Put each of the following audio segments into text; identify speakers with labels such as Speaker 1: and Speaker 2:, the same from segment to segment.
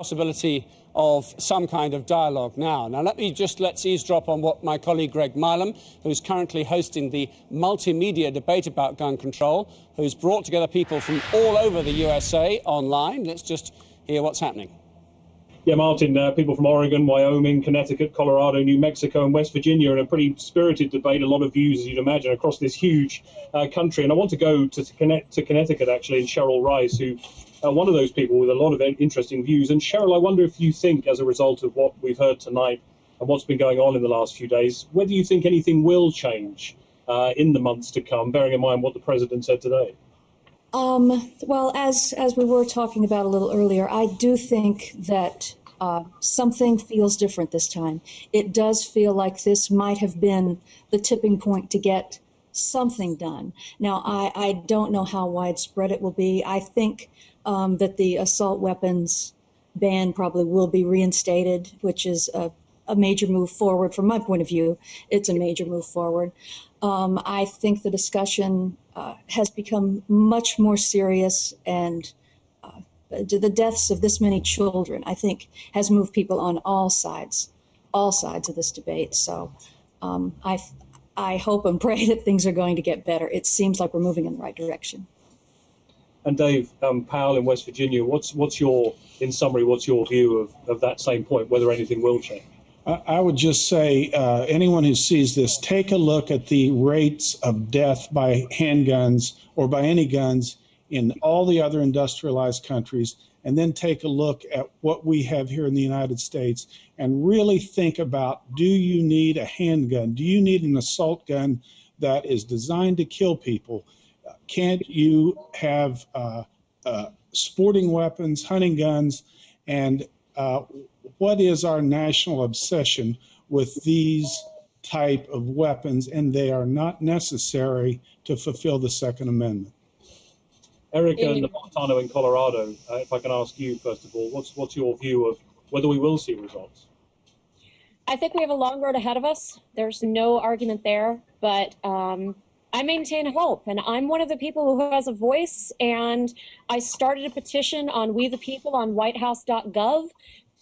Speaker 1: possibility of some kind of dialogue now. Now, let me just let's eavesdrop on what my colleague Greg Milam, who's currently hosting the multimedia debate about gun control, who's brought together people from all over the USA online. Let's just hear what's happening.
Speaker 2: Yeah, Martin, uh, people from Oregon, Wyoming, Connecticut, Colorado, New Mexico, and West Virginia in a pretty spirited debate. A lot of views, as you'd imagine, across this huge uh, country. And I want to go to, to, connect, to Connecticut, actually, and Cheryl Rice, who uh, one of those people with a lot of interesting views. And Cheryl, I wonder if you think, as a result of what we've heard tonight and what's been going on in the last few days, whether you think anything will change uh, in the months to come, bearing in mind what the president said today.
Speaker 3: Um, well, as as we were talking about a little earlier, I do think that uh, something feels different this time. It does feel like this might have been the tipping point to get something done. Now, I, I don't know how widespread it will be. I think um, that the assault weapons ban probably will be reinstated, which is a, a, major move forward from my point of view. It's a major move forward. Um, I think the discussion uh, has become much more serious and the deaths of this many children, I think, has moved people on all sides, all sides of this debate. So um, I, I hope and pray that things are going to get better. It seems like we're moving in the right direction.
Speaker 2: And Dave um, Powell in West Virginia, what's what's your, in summary, what's your view of, of that same point, whether anything will change?
Speaker 4: I would just say, uh, anyone who sees this, take a look at the rates of death by handguns or by any guns in all the other industrialized countries, and then take a look at what we have here in the United States and really think about do you need a handgun? Do you need an assault gun that is designed to kill people? Can't you have uh, uh, sporting weapons, hunting guns, and uh, what is our national obsession with these type of weapons? And they are not necessary to fulfill the Second Amendment.
Speaker 2: Erica and Napolitano in Colorado, uh, if I can ask you first of all, what's what's your view of whether we will see results?
Speaker 5: I think we have a long road ahead of us. There's no argument there, but um, I maintain hope, and I'm one of the people who has a voice. And I started a petition on We the People on WhiteHouse.gov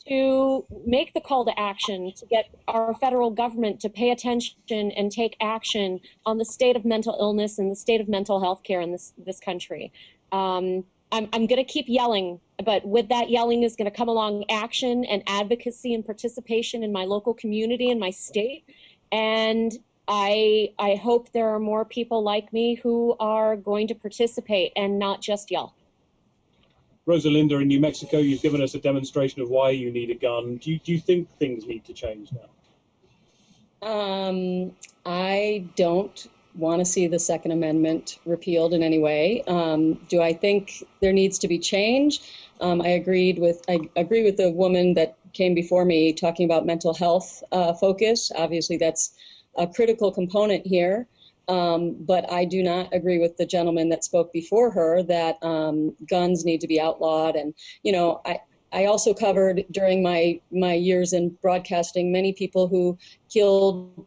Speaker 5: to make the call to action to get our federal government to pay attention and take action on the state of mental illness and the state of mental health care in this this country. Um, I'm, I'm going to keep yelling, but with that yelling is going to come along action and advocacy and participation in my local community and my state. And I I hope there are more people like me who are going to participate and not just yell.
Speaker 2: Rosalinda in New Mexico, you've given us a demonstration of why you need a gun. Do you, do you think things need to change now?
Speaker 6: Um, I don't want to see the Second Amendment repealed in any way. Um, do I think there needs to be change? Um, I agreed with I agree with the woman that came before me talking about mental health uh, focus. Obviously, that's a critical component here. Um, but I do not agree with the gentleman that spoke before her that um, guns need to be outlawed. And you know, I I also covered during my my years in broadcasting many people who killed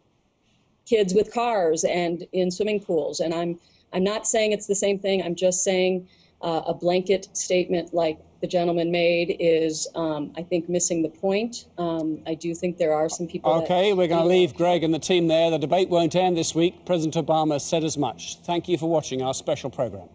Speaker 6: kids with cars and in swimming pools. And I'm I'm not saying it's the same thing. I'm just saying uh, a blanket statement like the gentleman made is, um, I think, missing the point. Um, I do think there are some people.
Speaker 1: Okay, we're going to leave Greg and the team there. The debate won't end this week. President Obama said as much. Thank you for watching our special program.